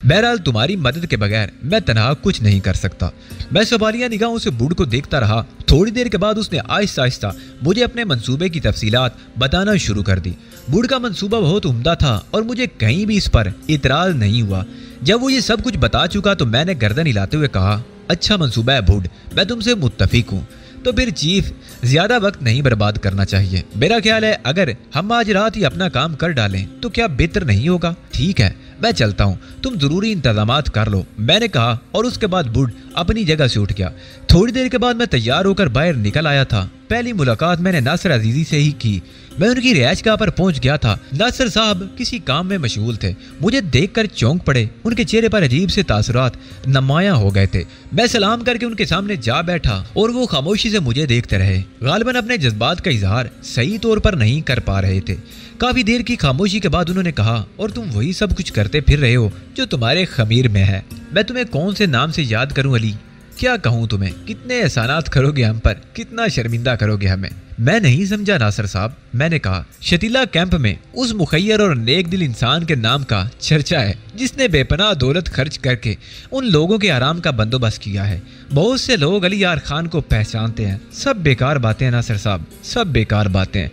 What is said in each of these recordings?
बहरहाल, तुम्हारी मदद के बगैर मैं तनहा कुछ नहीं कर सकता। मैं सवालिया निगाहों से बूढ़ को देखता रहा। थोड़ी देर के बाद उसने आहिस्ता आहिस्ता मुझे अपने मंसूबे की तफसीलात बताना शुरू कर दी। बूढ़ का मंसूबा बहुत उम्दा था और मुझे कहीं भी इस पर इतराज नहीं हुआ। जब वो ये सब कुछ बता चुका तो मैंने गर्दन हिलाते हुए कहा अच्छा मंसूबा है बूढ़, मैं तुमसे मुतफिक हूँ। तो फिर चीफ, ज़्यादा वक्त नहीं बर्बाद करना चाहिए। मेरा ख्याल है, अगर हम आज रात ही अपना काम कर डालें तो क्या बेहतर नहीं होगा? ठीक है मैं चलता हूँ। तुम ज़रूरी इंतज़ाम कर लो। मैंने कहा, और उसके बाद बुड अपनी जगह से उठ गया। थोड़ी देर के बाद मैं तैयार होकर बाहर निकल आया था। पहली मुलाकात मैंने नासर अजीजी से ही की। मैं उनकी रिहायश गाह पर पहुँच गया था? नासर साहब किसी काम में मशगूल थे। मुझे देखकर चौंक पड़े। उनके चेहरे पर अजीब से तासरात नमाया हो गए थे। मैं सलाम करके उनके सामने जा बैठा और वो खामोशी से मुझे देखते रहे। गालबन अपने जज्बात का इजहार सही तौर पर नहीं कर पा रहे थे। काफ़ी देर की खामोशी के बाद उन्होंने कहा, और तुम वही सब कुछ करते फिर रहे हो जो तुम्हारे खमीर में है। मैं तुम्हें कौन से नाम से याद करूँ अली? क्या कहूँ तुम्हें? कितने एहसानात करोगे हम पर? कितना शर्मिंदा करोगे हमें? मैं नहीं समझा, नासर साहब। मैंने कहा, शतीला कैंप में उस मुखैर और नेक दिल इंसान के नाम का चर्चा है, जिसने बेपनाह दौलत खर्च करके उन लोगों के आराम का बंदोबस्त किया है। बहुत से लोग अली यार खान को पहचानते हैं। सब बेकार बातें नासर साहब। सब बेकार बातें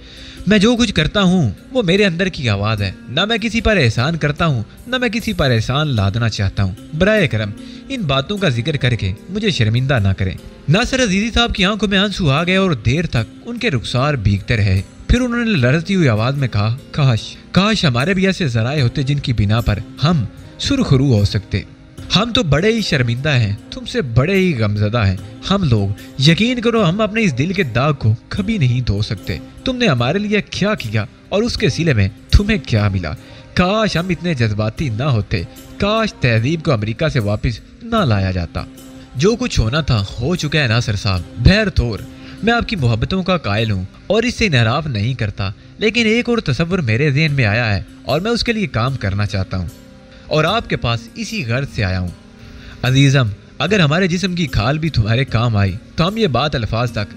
मैं जो कुछ करता हूँ, वो मेरे अंदर की आवाज़ है। न मैं किसी पर एहसान करता हूँ, न मैं किसी पर एहसान लादना चाहता हूँ। बर करम, इन बातों का ज़िक्र करके मुझे शर्मिंदा ना करें। नासर अजीजी साहब की आँखों में आँसू आ गए और देर तक उनके रुखसार भीगते रहे। फिर उन्होंने लड़ती हुई आवाज़ में कहा, काश काश हमारे भी ऐसे जराए होते जिनकी बिना पर हम सुरखरू हो सकते। हम तो बड़े ही शर्मिंदा हैं, तुमसे बड़े ही गमजदा हैं। हम लोग, यकीन करो, हम अपने इस दिल के दाग को कभी नहीं धो सकते। तुमने हमारे लिए क्या किया और उसके सिले में तुम्हें क्या मिला? काश हम इतने जज्बाती ना होते, काश तहजीब को अमेरिका से वापस ना लाया जाता। जो कुछ होना था, हो चुका है नासर साहब? भैर थोर। मैं आपकी मोहब्बतों का कायल हूँ और इससे नराव नहीं करता, लेकिन एक और तस्वर मेरे जहन में आया है और मैं उसके लिए काम करना चाहता हूँ। और आपके पास इसी गर्ज से आया हूँ। अजीज़म, अगर हमारे जिसम की खाल भी तुम्हारे काम आई तो हम ये बात अल्फाज तक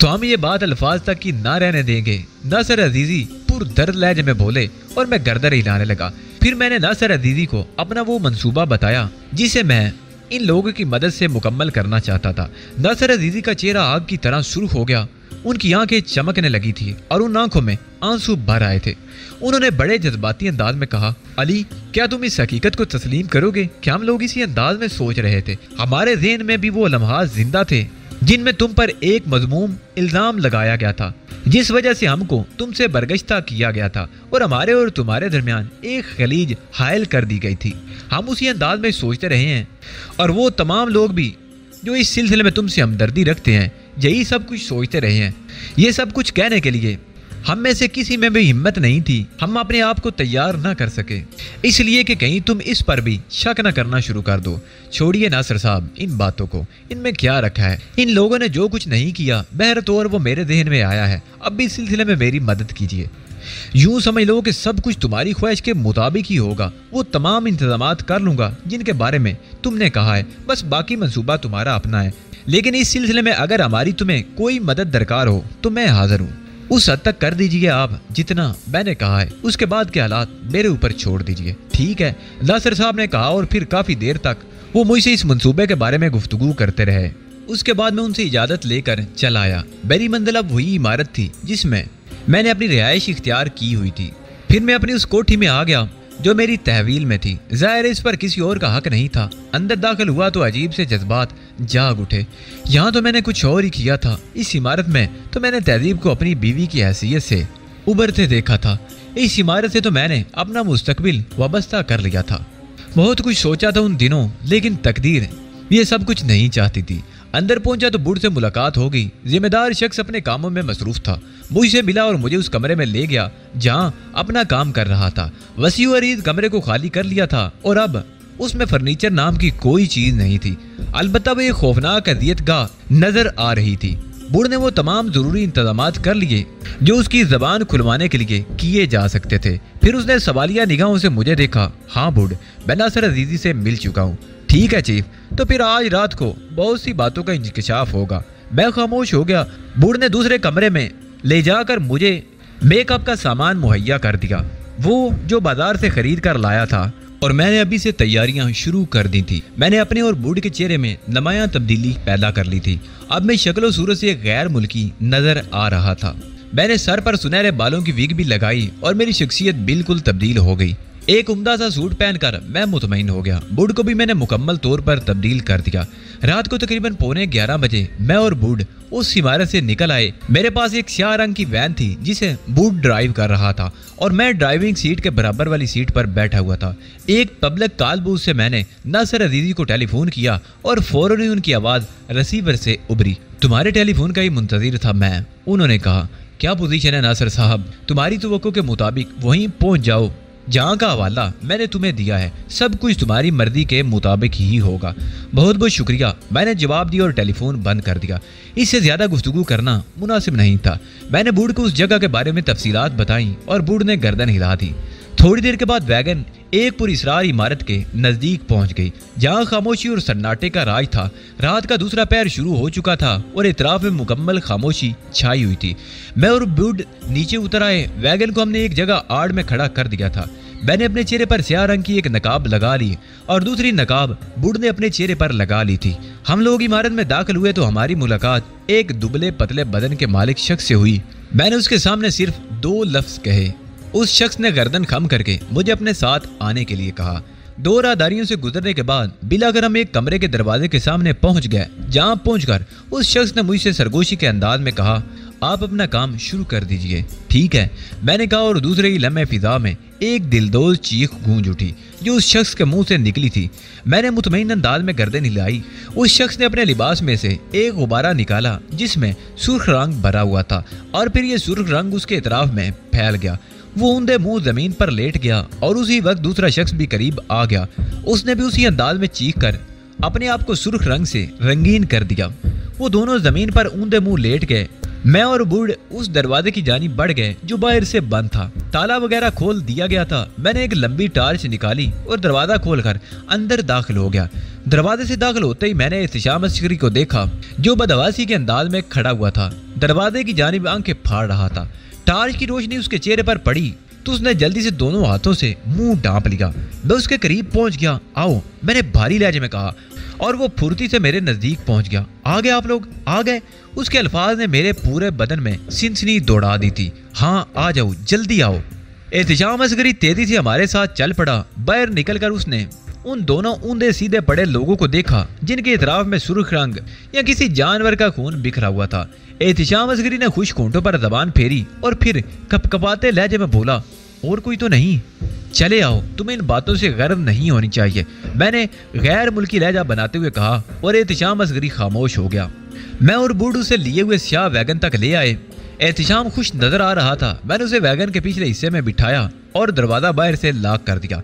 तो हम ये बात अल्फाज तक की ना रहने देंगे। नासर अजीजी, पुर दर्द लहजे में बोले और मैं गर्दर हिलाने लगा। फिर मैंने नासर अजीजी को अपना वो मंसूबा बताया, जिसे मैं इन लोगों की मदद से मुकम्मल करना चाहता था। नासर अजीजी का चेहरा आग की तरह शुरू हो गया। उनकी आँखें चमकने लगी थी और उन आँखों में आँसू भर आए थे। उन्होंने बड़े जज्बाती अंदाज में कहा, अली, क्या तुम इस हकीकत को तस्लीम करोगे? क्या हम लोग इसी अंदाज में सोच रहे थे? हमारे जेन में भी वो लम्हाज ज़िंदा थे, जिनमें तुम पर एक मजमूम इल्ज़ाम लगाया गया था, जिस वजह से हमको तुमसे बरगश्ता किया गया था और हमारे और तुम्हारे दरमियान एक खलीज हायल कर दी गई थी। हम उसी अंदाज में सोचते रहे हैं और वो तमाम लोग भी जो इस सिलसिले में तुमसे हमदर्दी रखते हैं यही सब कुछ सोचते रहे हैं। ये सब कुछ कहने के लिए, हम में से किसी में भी हिम्मत नहीं थी। हम अपने आप को तैयार ना कर सके। इसलिए कि कहीं तुम इस पर भी शक न करना शुरू कर दो। छोड़िए नासर साहब, इन बातों को। इनमें क्या रखा है? इन लोगों ने जो कुछ नहीं किया, बहर तौर वो मेरे जहन में आया है। अब भी इस सिलसिले में मेरी मदद कीजिए। यूँ समझ लो कि सब कुछ तुम्हारी ख्वाहिश के मुताबिक ही होगा। वो तमाम इंतज़ाम कर लूँगा, जिनके बारे में तुमने कहा है। बस बाकी मंसूबा तुम्हारा अपना है। लेकिन इस सिलसिले में अगर हमारी तुम्हें कोई मदद दरकार हो तो मैं हाजिर हूँ। उस हद तक कर दीजिए आप जितना मैंने कहा है। उसके बाद के हालात मेरे ऊपर छोड़ दीजिए। ठीक है? नासिर साहब ने कहा और फिर काफ़ी देर तक वो मुझसे इस मंसूबे के बारे में गुफ्तगू करते रहे। उसके बाद मैं उनसे इजाज़त लेकर चला आया। मेरी मंजिल अब वही इमारत थी जिसमें मैंने अपनी रिहाइश इख्तियार की हुई थी। फिर मैं अपनी उस कोठी में आ गया जो मेरी तहवील में थी। ज़ाहिर इस पर किसी और का हक नहीं था। अंदर दाखिल हुआ तो अजीब से जज्बात जाग उठे। यहाँ तो मैंने कुछ और ही किया था। इस इमारत में तो मैंने तहजीब को अपनी बीवी की हैसियत से उबरते देखा था। इस इमारत से तो मैंने अपना मुस्तकबिल वाबस्ता कर लिया था। बहुत कुछ सोचा था उन दिनों, लेकिन तकदीर ये सब कुछ नहीं चाहती थी। अंदर पहुँचा तो बुढ़ से मुलाकात हो गई। जिम्मेदार शख्स अपने कामों में मसरूफ था। मुझसे मिला और मुझे उस कमरे में ले गया, जहाँ अपना काम कर रहा था। वसी अरीज कमरे को खाली कर लिया था और अब उसमें फर्नीचर नाम की कोई चीज़ नहीं थी। अलबत्ता वो एक खौफनाक अजियत गाह नज़र आ रही थी। बुढ़ ने वो तमाम ज़रूरी इंतज़ाम कर लिए, जो उसकी जबान खुलवाने के लिए किए जा सकते थे। फिर उसने सवालिया निगाहों से मुझे देखा हाँ बुढ़, मैं नासर अजीजी से मिल चुका हूँ। ठीक है चीफ। तो फिर आज रात को बहुत सी बातों का इंकशाफ होगा। मैं खामोश हो गया। बूढ़ ने दूसरे कमरे में ले जाकर मुझे मेकअप का सामान मुहैया कर दिया। वो जो बाज़ार से खरीद कर लाया था और मैंने अभी से तैयारियाँ शुरू कर दी थी। मैंने अपने और बूढ़ के चेहरे में नमाया तब्दीली पैदा कर ली थी। अब मैं शक्लो सूरत से गैर मुल्की नज़र आ रहा था। मैंने सर पर सुनहरे बालों की विग भी लगाई और मेरी शख्सियत बिल्कुल तब्दील हो गई। एक उम्दा सा सूट पहनकर मैं मुतमिन हो गया। बुड को भी मैंने मुकम्मल तौर पर तब्दील कर दिया। रात को तकरीबन पौने ग्यारह बजे मैं और बुड उस इमारत से निकल आए। मेरे पास एक स्याह रंग की वैन थी, जिसे बुड ड्राइव कर रहा था और मैं ड्राइविंग सीट के बराबर वाली सीट पर बैठा हुआ था। एक पब्लिक कॉल बूथ से मैंने नासर अजीजी को टेलीफोन किया और फ़ौरन ही उनकी आवाज़ रसीवर से उभरी। तुम्हारे टेलीफोन का ही मुंतजिर था मैं। उन्होंने कहा, क्या पोजीशन है नासर साहब? तुम्हारी तो के मुताबिक वहीं पहुँच जाओ। जहाँ का हवाला मैंने तुम्हें दिया है, सब कुछ तुम्हारी मर्ज़ी के मुताबिक ही होगा। बहुत बहुत शुक्रिया। मैंने जवाब दिया और टेलीफोन बंद कर दिया। इससे ज़्यादा गुफ्तु करना मुनासिब नहीं था। मैंने बूढ़ को उस जगह के बारे में तफसीलात बताई और बूढ़ ने गर्दन हिला दी। थोड़ी देर के बाद वैगन एक पुरस्रार इमारत के नज़दीक पहुँच गई, जहाँ खामोशी और सन्नाटे का राज था। रात का दूसरा पैर शुरू हो चुका था और इतराफ में मुकम्मल खामोशी छाई हुई थी। मैं और बुड नीचे उतर आए, वैगन को हमने एक जगह आड़ में खड़ा कर दिया था। मैंने अपने चेहरे पर स्याह रंग की एक नकाब लगा ली और दूसरी नकाब बुड ने अपने चेहरे पर लगा ली थी। हम लोग इमारत में दाखिल हुए तो हमारी मुलाकात एक दुबले पतले बदन के मालिक शख्स से हुई। मैंने उसके सामने सिर्फ़ दो लफ्ज कहे। उस शख्स ने गर्दन खम करके मुझे अपने साथ आने के लिए कहा। दो राहदारियों से गुजरने के बाद बिलाकर हम एक कमरे के दरवाजे के सामने पहुँच गए जहाँ पहुंचकर उस शख्स ने मुझसे सरगोशी के अंदाज में कहा, आप अपना काम शुरू कर दीजिए, ठीक है? मैंने कहा और दूसरे ही लम्हे फिजा में एक दिलदोज चीख गूंज उठी, जो उस शख्स के मुँह से निकली थी। मैंने मुतमिन अंदाज में गर्दन हिलाई। उस शख्स ने अपने लिबास में से एक गुब्बारा निकाला, जिसमें सुर्ख रंग भरा हुआ था, और फिर ये सुर्ख रंग उसके इतराफ में फैल गया। वो ऊंधे मुँह ज़मीन पर लेट गया और उसी वक्त दूसरा शख्स भी करीब आ गया। उसने भी उसी अंदाज में चीख कर अपने आप को सुर्ख रंग से रंगीन कर दिया। वो दोनों ज़मीन पर ऊंधे मुँह लेट गए। मैं और बूढ़ उस दरवाजे की जानी बढ़ गए जो बाहर से बंद था। ताला वगैरह खोल दिया गया था। मैंने एक लंबी टार्च निकाली और दरवाज़ा खोलकर अंदर दाखिल हो गया। दरवाजे से दाखिल होते ही मैंने अशकरी को देखा, जो बदवासी के अंदाज में खड़ा हुआ था। दरवाजे की जानी आँखें फाड़ रहा था। टार्च की रोशनी उसके चेहरे पर पड़ी तो उसने जल्दी से दोनों हाथों से मुँह डांप लिया। मैं उसके करीब पहुँच गया। आओ, मैंने भारी लहजे में कहा, और वो फुर्ती से मेरे नज़दीक पहुँच गया। आ गए आप लोग, आ गए। उसके अल्फाज ने मेरे पूरे बदन में सिनसनी दौड़ा दी थी। हाँ आ जाओ, जल्दी आओ। एहतजाम असगरी तेज़ी से हमारे साथ चल पड़ा। बाहर निकल कर उसने उन दोनों ऊंधे सीधे पड़े लोगों को देखा, जिनके इतराफ में सुर्ख रंग या किसी जानवर का खून बिखरा हुआ था। एहतशाम असगरी ने खुश कोंटों पर जबान फेरी और फिर कपकपाते लहजे में बोला, और कोई तो नहीं। चले आओ, तुम्हें इन बातों से गर्व नहीं होनी चाहिए। मैंने गैर मुल्की लहजा बनाते हुए कहा और एहतशाम असगरी खामोश हो गया। मैं और बूढ़ उसे लिए हुए स्याह वैगन तक ले आए। एहतशाम खुश नज़र आ रहा था। मैंने उसे वैगन के पिछले हिस्से में बिठाया और दरवाज़ा बाहर से लॉक कर दिया।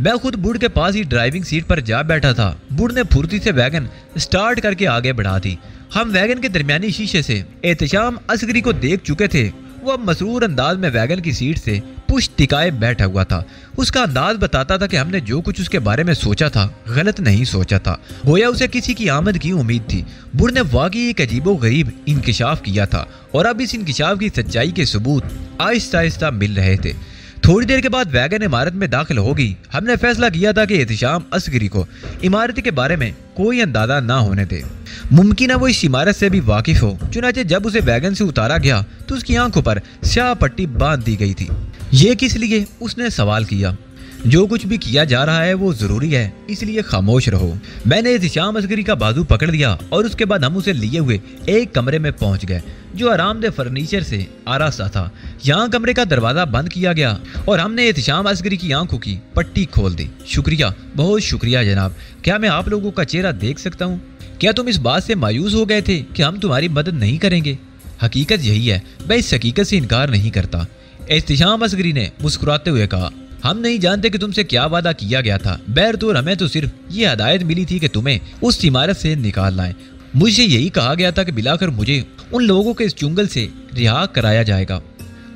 मैं खुद बुढ़ के पास ही ड्राइविंग सीट पर जा बैठा था। बुढ़ ने फुर्ती से वैगन स्टार्ट करके आगे बढ़ा दी। हम वैगन के दरमियानी शीशे से एहतशाम असगरी को देख चुके थे। वो मसरूर अंदाज में वैगन की सीट से पुश टिकाए बैठा हुआ था। उसका अंदाज बताता था कि हमने जो कुछ उसके बारे में सोचा था, गलत नहीं सोचा था। गोया उसे किसी की आमद की उम्मीद थी। बुढ़ ने वाकई एक अजीबो गरीब इंकशाफ किया था और अब इस इंकशाफ की सच्चाई के सबूत आहिस्ता आहिस्ता मिल रहे थे। थोड़ी देर के बाद वैगन इमारत में दाखिल होगी हमने फैसला किया था कि एहतशाम असगरी को इमारत के बारे में कोई अंदाज़ा ना होने दे। मुमकिन है वो इस इमारत से भी वाकिफ हो। चुनाचे जब उसे वैगन से उतारा गया तो उसकी आँखों पर स्याह पट्टी बाँध दी गई थी। ये किस लिए? उसने सवाल किया। जो कुछ भी किया जा रहा है, वो ज़रूरी है, इसलिए खामोश रहो। मैंने एहतशाम असगरी का बाजू पकड़ लिया और उसके बाद हम उसे लिए हुए एक कमरे में पहुँच गए। जो आरामदेह फर्नीचर से आरास्ता था। यहाँ कमरे का दरवाज़ा बंद किया गया और हमने एहतशाम असगरी की आँखों की पट्टी खोल दी। शुक्रिया, बहुत शुक्रिया जनाब। क्या मैं आप लोगों का चेहरा देख सकता हूँ? क्या तुम इस बात से मायूस हो गए थे कि हम तुम्हारी मदद नहीं करेंगे? हकीकत यही है, मैं इस हकीकत से इनकार नहीं करता। एहतशाम असगरी ने मुस्कुराते हुए कहा, हम नहीं जानते कि तुमसे क्या वादा किया गया था। बैर तो हमें तो सिर्फ़ ये हदायत मिली थी कि तुम्हें उस इमारत से निकाल लाएँ। मुझे यही कहा गया था कि बिलाकर मुझे उन लोगों के इस चुंगल से रिहा कराया जाएगा।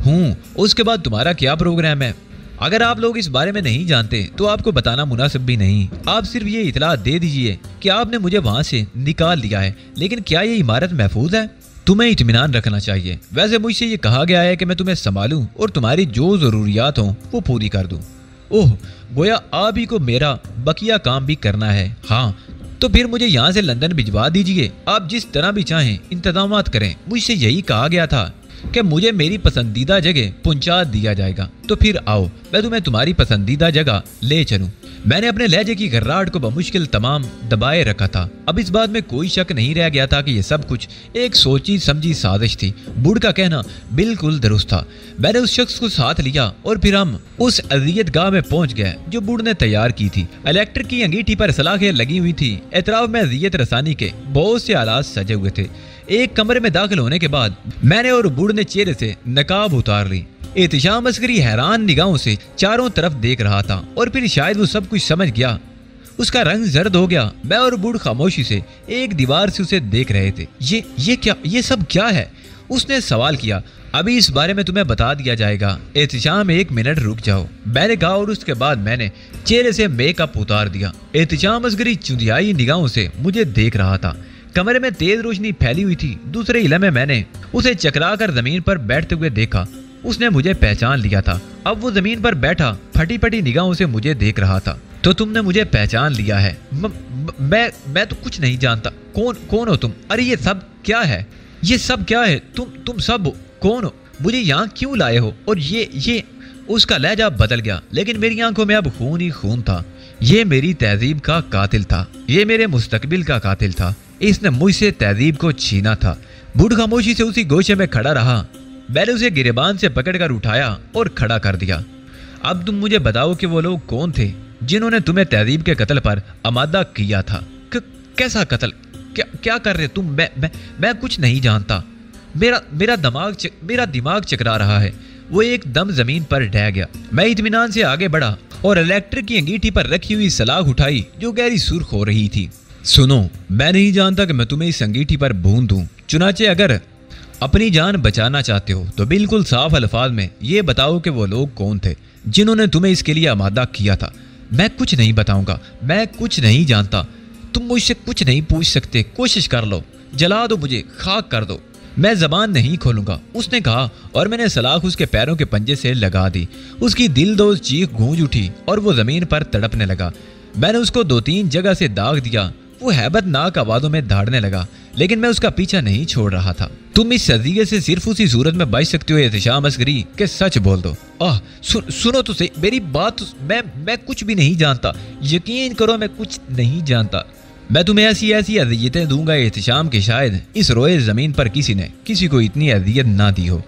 हूँ, उसके बाद तुम्हारा क्या प्रोग्राम है? अगर आप लोग इस बारे में नहीं जानते तो आपको बताना मुनासिब भी नहीं। आप सिर्फ़ ये इतला दे दीजिए कि आपने मुझे वहाँ से निकाल लिया है, लेकिन क्या ये इमारत महफूज है? तुम्हें इतमान रखना चाहिए। वैसे मुझसे ये कहा गया है कि मैं तुम्हें संभालूं और तुम्हारी जो ज़रूरियात हों, वो पूरी कर दूँ। ओह, गोया आप ही को मेरा बकिया काम भी करना है। हाँ तो फिर मुझे यहाँ से लंदन भिजवा दीजिए। आप जिस तरह भी चाहें इंतज़ाम करें। मुझसे यही कहा गया था। कि मुझे मेरी पसंदीदा जगह पहुँचा दिया जाएगा। तो फिर आओ, मैं तुम्हें तुम्हारी पसंदीदा जगह ले चलूँ। मैंने अपने लहजे की गर्राहट को बमुश्किल तमाम दबाए रखा था। अब इस बात में कोई शक नहीं रह गया था कि यह सब कुछ एक सोची समझी साजिश थी। बुढ़ का कहना बिल्कुल दुरुस्त था। मैंने उस शख्स को साथ लिया और फिर हम उस अजियत गाह में पहुँच गए, जो बुढ़ ने तैयार की थी। इलेक्ट्रिक की अंगीठी पर सलाखें लगी हुई थी। एतराव में अजियत रसानी के बहुत से आलात सजे हुए थे। एक कमरे में दाखिल होने के बाद मैंने और बुढ़ ने चेहरे से नकाब उतार ली। एहतशाम असगरी हैरान निगाहों से चारों तरफ़ देख रहा था और फिर शायद वो सब कुछ समझ गया। उसका रंग जर्द हो गया। मैं और बूढ़ खामोशी से एक दीवार से उसे देख रहे थे। ये ये क्या, ये सब क्या है? उसने सवाल किया। अभी इस बारे में तुम्हें बता दिया जाएगा। एहतशाम एक मिनट रुक जाओ। मैंने कहा और उसके बाद मैंने चेहरे से मेकअप उतार दिया। एहतशाम असगरी चुंदियाई निगाहों से मुझे देख रहा था। कमरे में तेज रोशनी फैली हुई थी। दूसरे इलम में मैंने उसे चकरा कर ज़मीन पर बैठते हुए देखा। उसने मुझे पहचान लिया था। अब वो ज़मीन पर बैठा फटी फटी निगाहों से मुझे देख रहा था। तो तुमने मुझे पहचान लिया है। म, म, मैं मैं तो कुछ नहीं जानता। कौन कौन हो तुम? अरे ये सब क्या है? ये सब क्या है? तुम तुम सब कौन हो? मुझे यहाँ क्यों लाए हो? और ये ये उसका लहजा बदल गया। लेकिन मेरी आँखों में अब खून ही खून था। ये मेरी तहजीब का कातिल था। ये मेरे मुस्तकबिल का कातिल था। इसने मुझसे तहजीब को छीना था। बूढ़ खामोशी से उसी गोशे में खड़ा रहा। मैंने उसे गिरेबान से पकड़कर उठाया और खड़ा कर दिया। अब तुम मुझे बताओ कि वो लोग कौन थे जिन्होंने तुम्हें तहजीब के कत्ल पर आमादा किया था। कैसा कत्ल? क्या क्या कर रहे तुम? मैं मैं मैं कुछ नहीं जानता। मेरा मेरा दिमाग च, मेरा दिमाग चकरा रहा है। वो एक दम ज़मीन पर ढह गया। मैं इतमान से आगे बढ़ा और इलेक्ट्रिक की अंगीठी पर रखी हुई सलाख उठाई जो गहरी सुर्ख हो रही थी। सुनो, मैं नहीं जानता कि मैं तुम्हें इस अंगीठी पर भून दूँ। चुनाचे अगर अपनी जान बचाना चाहते हो तो बिल्कुल साफ़ अल्फाज में ये बताओ कि वो लोग कौन थे, जिन्होंने तुम्हें इसके लिए आमादा किया था। मैं कुछ नहीं बताऊँगा, मैं कुछ नहीं जानता। तुम मुझसे कुछ नहीं पूछ सकते, कोशिश कर लो, जला दो मुझे, खाक कर दो। मैं जबान नहीं खोलूँगा, उसने कहा, और मैंने सलाख उसके पैरों के पंजे से लगा दी। उसकी दिल दोज चीख गूंज उठी, और वो ज़मीन पर तड़पने लगा। मैंने उसको दो तीन जगह से दाग दिया वो हैबत नाक आवाजों में धाड़ने लगा लेकिन मैं उसका पीछा नहीं छोड़ रहा था। तुम इस सदीगे से सिर्फ़ उसी सूरत में बच सकते हो एहतशाम असगरी के सच बोल दो। आह सु, सुनो तो सही मेरी बात मैं मैं कुछ भी नहीं जानता। यकीन करो मैं कुछ नहीं जानता। मैं तुम्हें ऐसी ऐसी अजियतें दूँगा एहतशाम के शायद इस रोए ज़मीन पर किसी ने किसी को इतनी अजियत ना दी हो।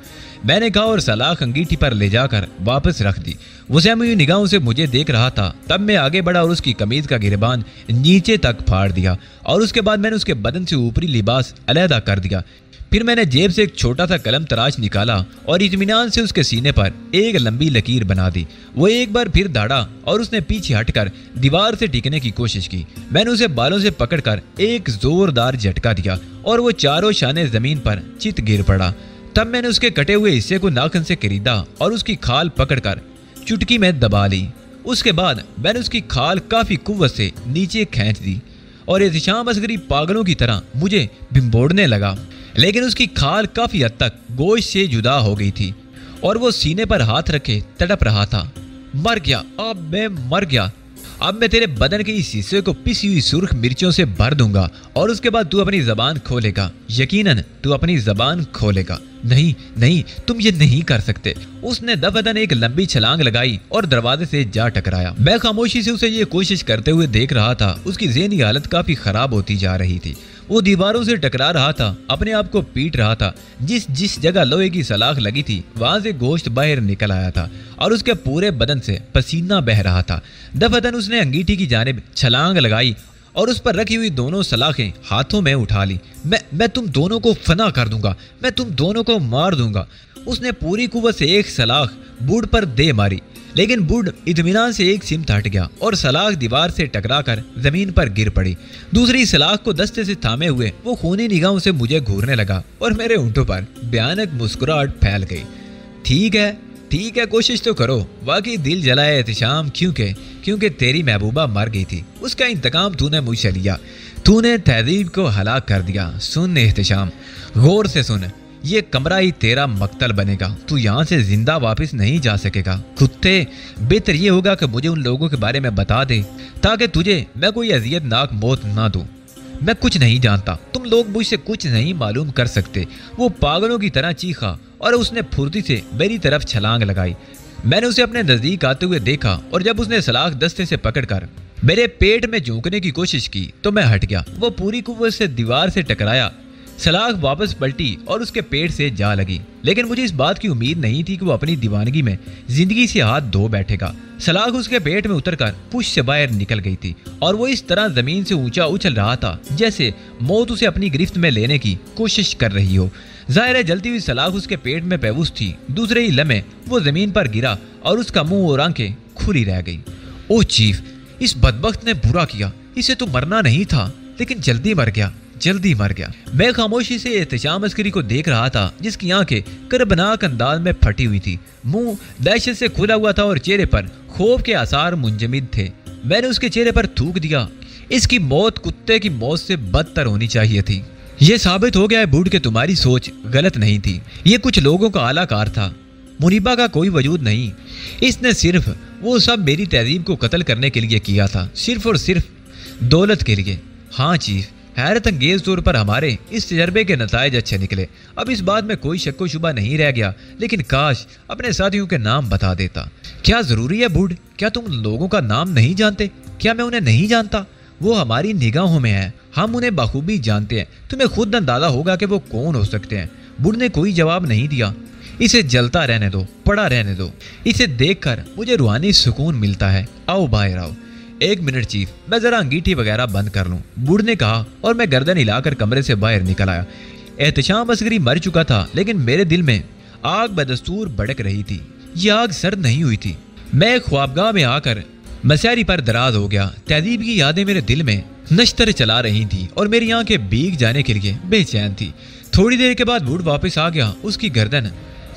मैंने कहा और सलाख अंगीठी पर ले जाकर वापस रख दी। सहमी हुई निगाहों से मुझे देख रहा था। तब मैं आगे बढ़ा और उसकी कमीज का गिरबान नीचे तक फाड़ दिया और उसके बाद मैंने उसके बदन से ऊपरी लिबास अलहदा कर दिया। फिर मैंने जेब से एक छोटा सा कलम तराश निकाला और इतमान से उसके सीने पर एक लंबी लकीर बना दी। वो एक बार फिर दाड़ा और उसने पीछे हटकर दीवार से टिकने की कोशिश की। मैंने उसे बालों से पकड़कर एक जोरदार झटका दिया और वो चारों शाने ज़मीन पर चित गिर पड़ा। तब मैंने उसके कटे हुए हिस्से को नाखन से खरीदा और उसकी खाल पकड़कर चुटकी में दबा ली। उसके बाद मैंने उसकी खाल काफ़ी कुवत से नीचे खींच दी और एहतशाम असगरी पागलों की तरह मुझे भिम्बोड़ने लगा। लेकिन उसकी खाल काफ़ी हद तक गोश्त से जुदा हो गई थी और वो सीने पर हाथ रखे तड़प रहा था। मर गया, अब मैं मर गया। अब मैं तेरे बदन के इस हिस्से को पिसी हुई सुर्ख मिर्चों से भर दूँगा, और उसके बाद तू अपनी जबान खोलेगा। यकीनन, तू अपनी जबान खोलेगा। नहीं नहीं, तुम ये नहीं कर सकते। उसने दफदन एक लंबी छलांग लगाई और दरवाजे से जा टकराया। मैं खामोशी से उसे ये कोशिश करते हुए देख रहा था, उसकी जहनी हालत काफ़ी खराब होती जा रही थी। वो दीवारों से टकरा रहा था, अपने आप को पीट रहा था। जिस जिस जगह लोहे की सलाख लगी थी, वहाँ से गोश्त बाहर निकल आया था और उसके पूरे बदन से पसीना बह रहा था। दफदन उसने अंगीठी की जानब छलांग लगाई और उस पर रखी हुई दोनों सलाखें हाथों में उठा ली। मैं मैं तुम दोनों को फना कर दूँगा, मैं तुम दोनों को मार दूँगा। उसने पूरी कुवत से एक सलाख बूढ़ पर दे मारी। लेकिन बुढ़ इतमान से एक सिमत हट गया और सलाख दीवार से टकराकर ज़मीन पर गिर पड़ी। दूसरी सलाख को दस्ते से थामे हुए वो खूनी निगाहों से मुझे घूरने लगा और मेरे ऊँटों पर भयानक मुस्कुराहट फैल गई। ठीक है ठीक है, कोशिश तो करो। वाकई दिल जलाए एहतशाम क्योंकि क्योंकि तेरी महबूबा मर गई थी। उसका इंतकाम तूने मुझसे लिया। तूने तहजीब को हलाक कर दिया। सुन एहतशाम गौर से सुन। ये कमरा ही तेरा मकतल बनेगा। तू यहाँ से ज़िंदा वापस नहीं जा सकेगा। कुत्ते, बेहतर ये होगा कि मुझे उन लोगों के बारे में बता दे, ताकि तुझे मैं कोई अजियतनाक मौत ना दूँ। मैं कुछ नहीं जानता। तुम लोग मुझसे कुछ नहीं मालूम कर सकते। वो पागलों की तरह चीखा और उसने फुर्ती से मेरी तरफ़ छलांग लगाई। मैंने उसे अपने नज़दीक आते हुए देखा और जब उसने सलाख दस्ते से पकड़कर मेरे पेट में झोंकने की कोशिश की तो मैं हट गया। वो पूरी कुत से दीवार से टकराया सलाख वापस पलटी और उसके पेट से जा लगी। लेकिन मुझे इस बात की उम्मीद नहीं थी कि वो अपनी दीवानगी में ज़िंदगी से हाथ धो बैठेगा। सलाख उसके पेट में उतरकर पुश से बाहर निकल गई थी और वो इस तरह ज़मीन से ऊँचा उछल रहा था, जैसे मौत उसे अपनी गिरफ्त में लेने की कोशिश कर रही हो। ज़ाहिर है, जलती हुई सलाख उसके पेट में पेवुस थी। दूसरे ही लम्हे वो ज़मीन पर गिरा और उसका मुँह और आँखें खुली रह गई। ओ चीफ, इस बदबख्त ने बुरा किया। इसे तो मरना नहीं था, लेकिन जल्दी मर गया। जल्दी मर गया। मैं खामोशी से एहतशाम अस्करी को देख रहा था, जिसकी आँखें करबनाक अंदाज में फटी हुई थी। मुँह दहशत से खुला हुआ था और चेहरे पर खौफ के आसार मुंजमिद थे। मैंने उसके चेहरे पर थूक दिया। इसकी मौत कुत्ते की मौत से बदतर होनी चाहिए थी। यह साबित हो गया है बूढ़ के तुम्हारी सोच गलत नहीं थी। ये कुछ लोगों का आलाकार था। मुनीबा का कोई वजूद नहीं। इसने सिर्फ़ वो सब मेरी तहजीब को कत्ल करने के लिए किया था। सिर्फ़ और सिर्फ़ दौलत के लिए। हाँ चीफ हैरत अंगेज तौर पर हमारे इस तजर्बे के नतज अच्छे निकले। अब इस बात में कोई शक्को शुबा नहीं रह गया, लेकिन काश अपने साथियों के नाम बता देता। क्या ज़रूरी है बूढ़? क्या तुम लोगों का नाम नहीं जानते? क्या मैं उन्हें नहीं जानता? वो हमारी निगाहों में है। हम उन्हें बखूबी जानते हैं। तुम्हें खुद अंदाज़ा होगा कि वो कौन हो सकते हैं। बुढ़ ने कोई जवाब नहीं दिया। इसे जलता रहने दो, पड़ा रहने दो। इसे देखकर मुझे रूहानी सुकून मिलता है। आओ बाहर आओ एक मिनट चीफ, मैं जरा अंगीठी वगैरह बंद कर लूँ। बूढ़ ने कहा, और मैं गर्दन हिलाकर कमरे से बाहर निकल आया। एहतशाम असगरी मर चुका था, लेकिन मेरे दिल में आग बदस्तूर भड़क रही थी। ये आग सर्द नहीं हुई थी। मैं ख्वाबगाह में आकर मसैरी पर दराज हो गया। तहजीब की यादें मेरे दिल में नश्तर चला रही थी, और मेरी आँखें भीग जाने के लिए बेचैन थी। थोड़ी देर के बाद बूढ़ वापस आ गया। उसकी गर्दन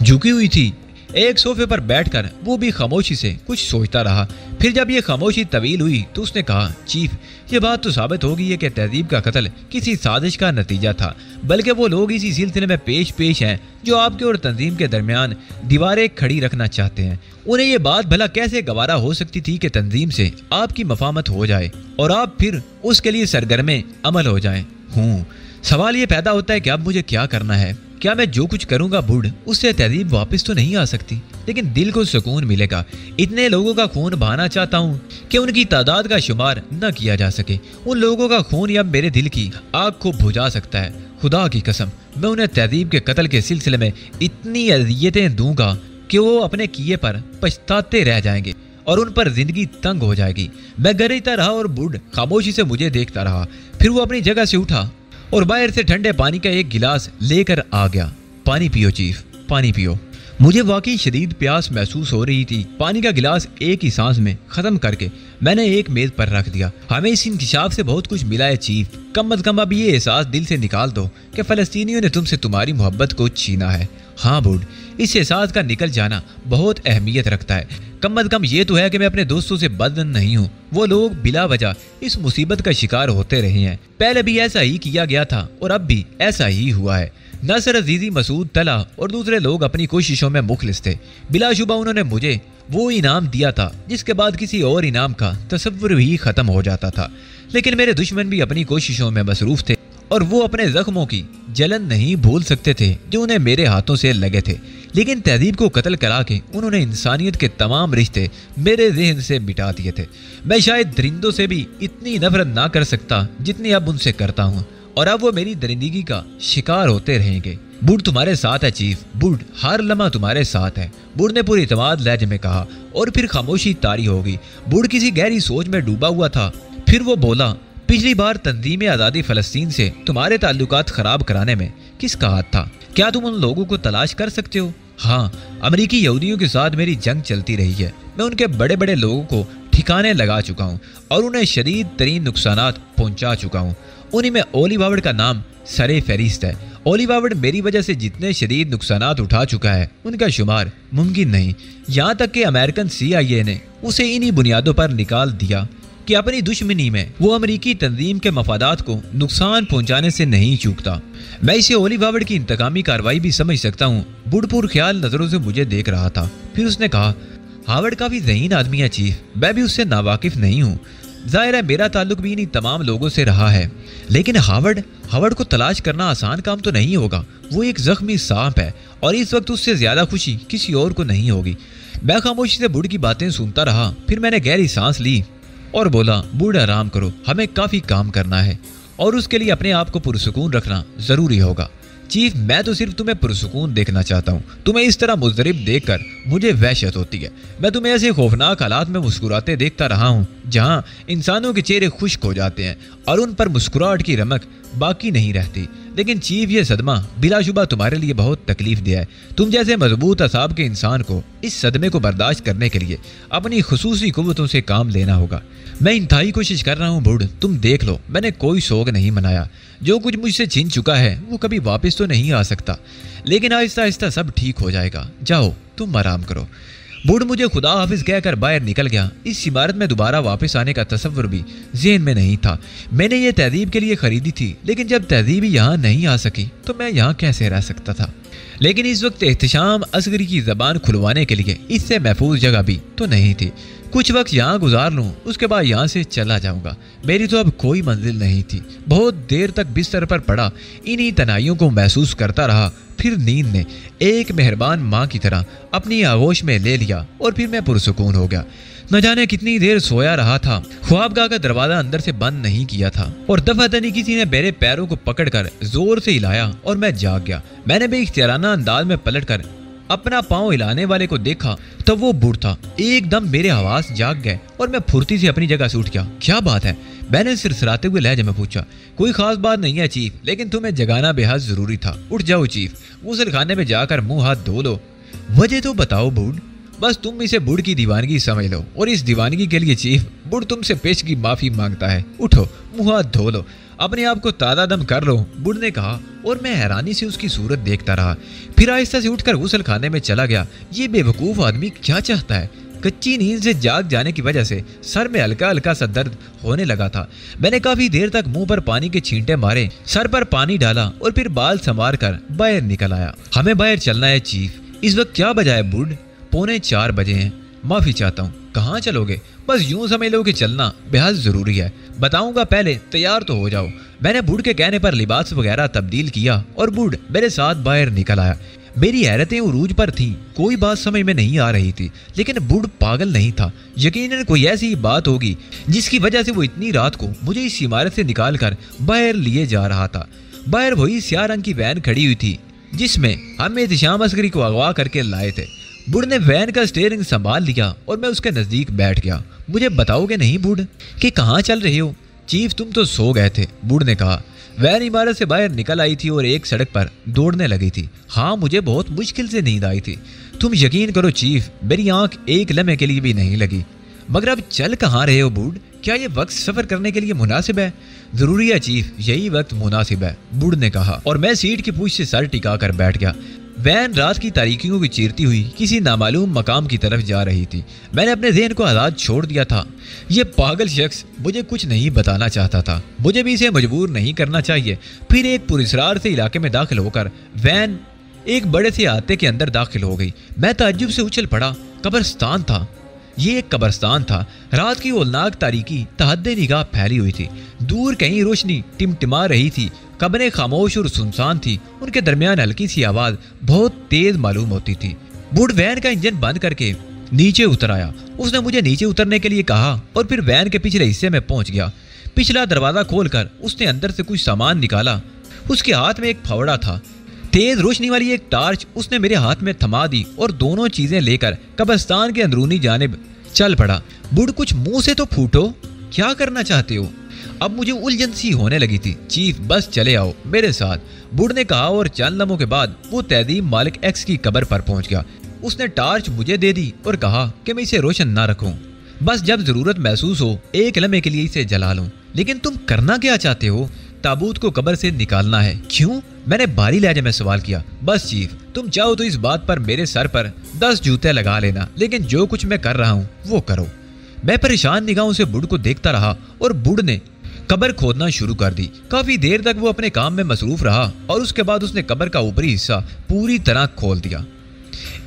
झुकी हुई थी। एक सोफे पर बैठकर वो भी खामोशी से कुछ सोचता रहा। फिर जब ये खामोशी तवील हुई तो उसने कहा, चीफ, ये बात तो साबित हो गई है कि तहजीब का कत्ल किसी साजिश का नतीजा था, बल्कि वो लोग इसी सिलसिले में पेश पेश हैं, जो आपके और तंजीम के दरमियान दीवारें खड़ी रखना चाहते हैं। उन्हें ये बात भला कैसे गवारा हो सकती थी कि तंजीम से आपकी मफामत हो जाए और आप फिर उसके लिए सरगर्मे अमल हो जाए? हूँ। सवाल ये पैदा होता है कि अब मुझे क्या करना है? क्या मैं जो कुछ करूँगा बूढ़, उससे तहजीब वापस तो नहीं आ सकती। लेकिन दिल को सुकून मिलेगा। इतने लोगों का खून बहाना चाहता हूँ कि उनकी तादाद का शुमार न किया जा सके। उन लोगों का खून या मेरे दिल की आग को भुजा सकता है। खुदा की कसम, मैं उन्हें तहजीब के कत्ल के सिलसिले में इतनी अजियतें दूँगा कि वो अपने किए पर पछताते रह जाएँगे और उन पर ज़िंदगी तंग हो जाएगी। मैं गरीता रहा और बुढ़ खामोशी से मुझे देखता रहा। फिर वो अपनी जगह से उठा और बाहर से ठंडे पानी का एक गिलास लेकर आ गया। पानी पियो, चीफ, पानी पियो। मुझे वाकई शदीद प्यास महसूस हो रही थी। पानी का गिलास एक ही सांस में खत्म करके मैंने एक मेज पर रख दिया। हमें इस इंकशाफ से बहुत कुछ मिला है, चीफ। कम अज कम अब ये एहसास दिल से निकाल दो कि फलस्तीनियों ने तुमसे तुम्हारी मोहब्बत को छीना है। हाँ बूढ़ इस एहसास का निकल जाना बहुत अहमियत रखता है। कम अज कम ये तो है कि मैं अपने दोस्तों से बदन नहीं हूँ। वो लोग बिला वजह इस मुसीबत का शिकार होते रहे हैं। पहले भी ऐसा ही किया गया था और अब भी ऐसा ही हुआ है। नसर अजीजी, मसूद, तला और दूसरे लोग अपनी कोशिशों में मुखलिस थे। बिलाशुबा उन्होंने मुझे वो इनाम दिया था, जिसके बाद किसी और इनाम का तस्वुर भी खत्म हो जाता था। लेकिन मेरे दुश्मन भी अपनी कोशिशों में मसरूफ थे। और वो अपने जख्मों की जलन नहीं भूल सकते थे जो उन्हें मेरे हाथों से लगे थे। लेकिन तहजीब को कत्ल करा के उन्होंने इंसानियत के तमाम रिश्ते मेरे जहन से मिटा दिए थे। मैं शायद दरिंदों से भी इतनी नफरत ना कर सकता जितनी अब उनसे करता हूँ। और अब वो मेरी दरिंदगी का शिकार होते रहेंगे। बुढ़ तुम्हारे साथ है, चीफ। बुढ़ हर लम्हा तुम्हारे साथ है। बुढ़ ने पूरी इतमाद लहजे में कहा और फिर खामोशी तारी हो गई। बुढ़ किसी गहरी सोच में डूबा हुआ था। फिर वो बोला पिछली बार तंजीम आज़ादी फ़लस्तीन से तुम्हारे ताल्लुक ख़राब कराने में किसका हाथ था? क्या तुम उन लोगों को तलाश कर सकते हो? हाँ अमरीकी यहूदियों के साथ मेरी जंग चलती रही है। मैं उनके बड़े बड़े लोगों को ठिकाने लगा चुका हूँ और उन्हें शदीद तरीन नुकसान पहुँचा चुका हूँ। उन्हीं में ओली बावड़ का नाम सरे फहरिस्त है। ओली बावड़ मेरी वजह से जितने शदीद नुकसान उठा चुका है, उनका शुमार मुमकिन नहीं। यहाँ तक कि अमेरिकन सी आई ए ने उसे इन्हीं बुनियादों पर निकाल दिया। कि अपनी दुश्मनी में वो अमरीकी तंजीम के मफादात को नुकसान पहुँचाने से नहीं चूकता। मैं इसे ओली बावड़ की इंतकामी कार्रवाई भी समझ सकता हूँ। बुढ़पुर ख्याल नज़रों से मुझे देख रहा था। फिर उसने कहा हावर्ड काफ़ी जहीन आदमी है, चीफ। मैं भी उससे नावाकिफ नहीं हूँ। ज़ाहिर है, मेरा ताल्लुक भी इन्हीं तमाम लोगों से रहा है। लेकिन हावर्ड हावर्ड को तलाश करना आसान काम तो नहीं होगा। वो एक जख्मी सांप है, और इस वक्त उससे ज़्यादा खुशी किसी और को नहीं होगी। मैं खामोशी से बुढ़ की बातें सुनता रहा। फिर मैंने गहरी सांस ली। और बोला, बूढ़ आराम करो, हमें काफ़ी काम करना है और उसके लिए अपने आप को पुरसकून रखना ज़रूरी होगा। चीफ, मैं तो सिर्फ़ तुम्हें पुरसकून देखना चाहता हूँ। तुम्हें इस तरह मुजरिब देखकर मुझे वहशत होती है। मैं तुम्हें ऐसे खौफनाक हालात में मुस्कुराते देखता रहा हूँ, जहाँ इंसानों के चेहरे खुश्क हो जाते हैं और उन पर मुस्कुराहट की रमक बाकी नहीं रहती। लेकिन चीफ ये सदमा, बिलाशुबा तुम्हारे लिए बहुत तकलीफ़ दिया है। तुम जैसे मज़बूत असाब के इंसान को इस सदमे को बर्दाश्त करने के लिए अपनी खसूसी कुतों से काम लेना होगा। मैं इंतहाई कोशिश कर रहा हूँ बुढ़, तुम देख लो, मैंने कोई शोक नहीं मनाया। जो कुछ मुझसे छीन चुका है, वो कभी वापस तो नहीं आ सकता। लेकिन आहिस्ता आहिस्ता सब ठीक हो जाएगा। जाओ, तुम आराम करो। बूढ़ मुझे खुदा हाफिज कहकर बाहर निकल गया। इस इमारत में दोबारा वापस आने का तस्वर भी जेन में नहीं था। मैंने ये तहजीब के लिए खरीदी थी, लेकिन जब तहजीब यहाँ नहीं आ सकी तो मैं यहाँ कैसे रह सकता था? लेकिन इस वक्त एहतशाम असगरी की जबान खुलवाने के लिए इससे महफूज जगह भी तो नहीं थी। कुछ वक्त यहाँ गुजार लूँ, उसके बाद यहाँ से चला जाऊँगा। मेरी तो अब कोई मंजिल नहीं थी। बहुत देर तक बिस्तर पर पड़ा, इन्हीं तनाइयों को महसूस करता रहा, फिर नींद ने एक मेहरबान माँ की तरह अपनी आगोश में ले लिया और फिर मैं पुरसकून हो गया। न जाने कितनी देर सोया रहा था। ख्वाबगाह का दरवाज़ा अंदर से बंद नहीं किया था और दफातनी किसी ने मेरे पैरों को पकड़कर ज़ोर से हिलाया और मैं जाग गया। मैंने भी इख्तियाराना अंदाज में पलटकर अपना पाँव हिलाने वाले को देखा, तब वो बूढ़ था। एकदम मेरे आवाज़ जाग गए और मैं फुर्ती से अपनी जगह से उठ गया। क्या बात है? मैंने सिरसराते हुए लहजे में पूछा, कोई खास बात नहीं है चीफ, लेकिन तुम्हें जगाना बेहद ज़रूरी था। उठ जाओ चीफ गुसल खाने में जाकर मुँह हाथ धो लो। वजह तो बताओ बूढ़, बस तुम इसे बुढ़ की दीवानगी समझ लो। और इस दीवानगी के लिए चीफ, बुढ़ तुमसे पेश की माफ़ी माँगता है। उठो, मुँह हाथ धो लो। अपने आप को ताज़ा दम कर लो, बुढ़ ने कहा, और मैं हैरानी से उसकी सूरत देखता रहा। फिर आहिस्ता से उठकर गुसल खाने में चला गया। ये बेवकूफ़ आदमी क्या चाहता है? कच्ची नींद से जाग जाने की वजह से सर में हल्का हल्का सा दर्द होने लगा था। मैंने काफ़ी देर तक मुँह पर पानी के छींटे मारे, सर पर पानी डाला और फिर बाल संवार कर बाहर निकल आया। हमें बाहर चलना है, चीफ। इस वक्त क्या बजा है बुढ़? पौने चार बजे हैं। माफ़ी चाहता हूँ। कहाँ चलोगे? बस यूँ समझ लो कि चलना बेहद ज़रूरी है। बताऊँगा पहले, तैयार तो हो जाओ। मैंने बूढ़ के कहने पर लिबास वगैरह तब्दील किया और बूढ़ मेरे साथ बाहर निकल आया। मेरी हैरतें उरूज पर थीं, कोई बात समझ में नहीं आ रही थी, लेकिन बूढ़ पागल नहीं था। यकीनन कोई ऐसी बात होगी, जिसकी वजह से वो इतनी रात को मुझे इस इमारत से निकाल कर बाहर लिए जा रहा था। बाहर वही स्या रंग की वैन खड़ी हुई थी, जिसमें हम एहतशाम असगरी को अगवा करके लाए थे। बुढ़ ने वैन का स्टेयरिंग संभाल लिया और मैं उसके नज़दीक बैठ गया। मुझे बताओगे नहीं बुढ़, कि कहाँ चल रहे हो? चीफ, तुम तो सो गए थे, बुढ़ ने कहा। वैन इमारत से बाहर निकल आई थी और एक सड़क पर दौड़ने लगी थी। हाँ मुझे बहुत मुश्किल से नींद आई थी। तुम यकीन करो चीफ, मेरी आँख एक लम्हे के लिए भी नहीं लगी। मगर अब चल कहाँ रहे हो बूढ़? क्या ये वक्त सफ़र करने के लिए मुनासिब है? ज़रूरी है चीफ, यही वक्त मुनासिब है, बूढ़ ने कहा। और मैं सीट की पूछ से सर टिका कर बैठ गया। वैन रात की तारीखियों की चीरती हुई किसी नामालूम मकाम की तरफ़ जा रही थी। मैंने अपने जहन को आज़ाद छोड़ दिया था। ये पागल शख्स मुझे कुछ नहीं बताना चाहता था। मुझे भी इसे मजबूर नहीं करना चाहिए। फिर एक पुरस्कार से इलाके में दाखिल होकर वैन एक बड़े से आते के अंदर दाखिल हो गई। मैं ताजुब से उछल पड़ा। कब्रस्तान था। ये एक कब्रस्तान था। रात की ओलनाक तारीकी तहद निगाह फैली हुई थी। दूर कहीं रोशनी टिमटिमा रही थी। कब्रें खामोश और सुनसान थी। उनके दरमियान हल्की सी आवाज़ बहुत तेज मालूम होती थी। बुढ़ वैन का इंजन बंद करके नीचे उतर आया। उसने मुझे नीचे उतरने के लिए कहा और फिर वैन के पिछले हिस्से में पहुँच गया। पिछला दरवाज़ा खोलकर उसने अंदर से कुछ सामान निकाला। उसके हाथ में एक फावड़ा था। तेज रोशनी वाली एक टार्च उसने मेरे हाथ में थमा दी और दोनों चीज़ें लेकर कब्रस्तान के अंदरूनी जानब चल पड़ा। बुढ़, कुछ मुँह से तो फूटो? क्या करना चाहते हो? अब मुझे उलझन सी होने लगी थी। चीफ, बस चले आओ। मेरे साथ। बुढ़ ने कहा और चंद लम्हों के बाद वो तहदीब मालिक एक्स की कब्र पर पहुँच गया। उसने टार्च मुझे दे दी और कहा कि मैं इसे रोशन ना रखूँ। बस जब ज़रूरत महसूस हो, एक लम्हे के लिए इसे जला लूँ। लेकिन तुम करना क्या चाहते हो? ताबूत को कब्र से निकालना है। क्यों? मैंने बारी लहजे में सवाल किया। बस चीफ, तुम चाहो तो इस बात पर मेरे सर पर दस जूते लगा लेना। लेकिन जो कुछ मैं कर रहा हूँ, वो करो। मैं परेशान निगाहों से बुढ़ को देखता रहा और बुढ़ ने कबर खोदना शुरू कर दी। काफ़ी देर तक वो अपने काम में मसरूफ रहा और उसके बाद उसने कबर का ऊपरी हिस्सा पूरी तरह खोल दिया।